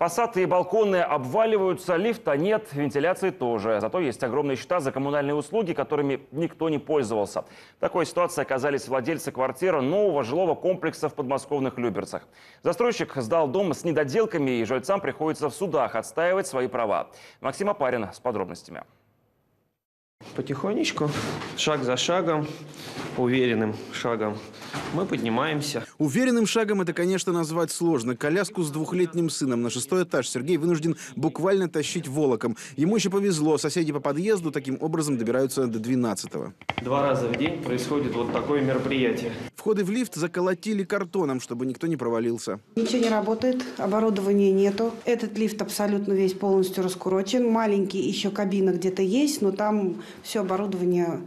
Фасады и балконы обваливаются, лифта нет, вентиляции тоже. Зато есть огромные счета за коммунальные услуги, которыми никто не пользовался. В такой ситуации оказались владельцы квартиры нового жилого комплекса в подмосковных Люберцах. Застройщик сдал дом с недоделками, и жильцам приходится в судах отстаивать свои права. Максим Апарин с подробностями. Потихонечку, шаг за шагом, уверенным шагом мы поднимаемся. Уверенным шагом это, конечно, назвать сложно. Коляску с двухлетним сыном на шестой этаж Сергей вынужден буквально тащить волоком. Ему еще повезло, соседи по подъезду таким образом добираются до 12-го. Два раза в день происходит вот такое мероприятие. Входы в лифт заколотили картоном, чтобы никто не провалился. Ничего не работает, оборудования нету. Этот лифт абсолютно весь полностью раскурочен. Маленький еще кабина где-то есть, но там все оборудование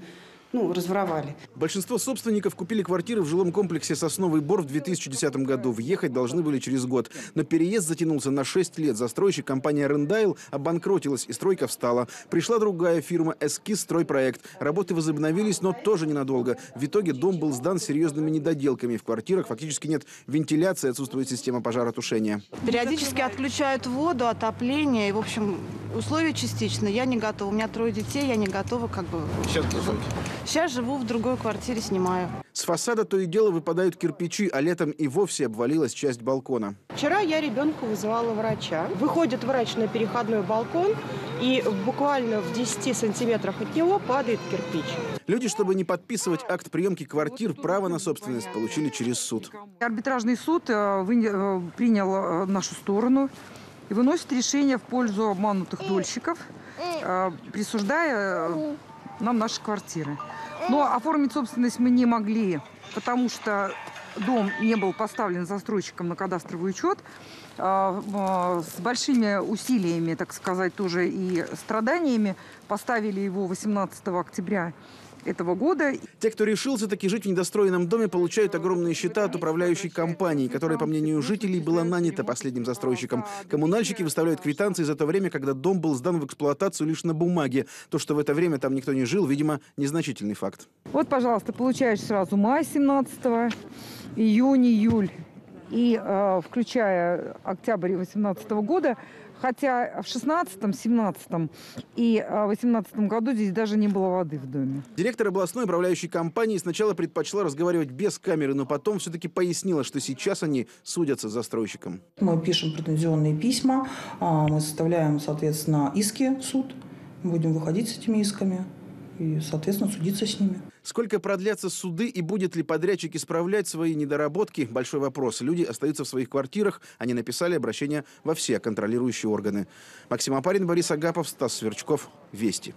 ну, разворовали. Большинство собственников купили квартиры в жилом комплексе «Сосновый Бор» в 2010 году. Въехать должны были через год. Но переезд затянулся на 6 лет. Застройщик компания «Рендайл» обанкротилась, и стройка встала. Пришла другая фирма «Эскиз Стройпроект». Работы возобновились, но тоже ненадолго. В итоге дом был сдан с серьезными недоделками. В квартирах фактически нет вентиляции, отсутствует система пожаротушения. Периодически отключают воду, отопление. И, в общем, условия частично. Я не готова. У меня трое детей, я не готова как бы... Сейчас Сейчас живу в другой квартире, снимаю. С фасада то и дело выпадают кирпичи, а летом и вовсе обвалилась часть балкона. Вчера я ребенку вызывала врача. Выходит врач на переходной балкон, и буквально в 10 сантиметрах от него падает кирпич. Люди, чтобы не подписывать акт приемки квартир, право на собственность получили через суд. Арбитражный суд э, э, принял э, нашу сторону и выносит решение в пользу обманутых дольщиков, э, присуждая э, нам наши квартиры. Но оформить собственность мы не могли, потому что дом не был поставлен застройщиком на кадастровый учет. А, э, С большими усилиями, так сказать, тоже и страданиями поставили его 18 октября этого года. Те, кто решился таки жить в недостроенном доме, получают огромные счета от управляющей компании, которая, по мнению жителей, была нанята последним застройщиком. Коммунальщики выставляют квитанции за то время, когда дом был сдан в эксплуатацию лишь на бумаге. То, что в это время там никто не жил, видимо, незначительный факт. Вот, пожалуйста, получаешь сразу май 17 июнь, июль и э, включая октябрь 18 года, хотя в 16 17 и э, 18 году здесь даже не было воды в доме. Директор областной управляющей компании сначала предпочла разговаривать без камеры, но потом все-таки пояснила, что сейчас они судятся с застройщиком. Мы пишем претензионные письма, а, мы составляем, соответственно, иски в суд, будем выходить с этими исками и, соответственно, судиться с ними. Сколько продлятся суды и будет ли подрядчик исправлять свои недоработки – большой вопрос. Люди остаются в своих квартирах, они написали обращение во все контролирующие органы. Максим Апарин, Борис Агапов, Стас Сверчков. Вести.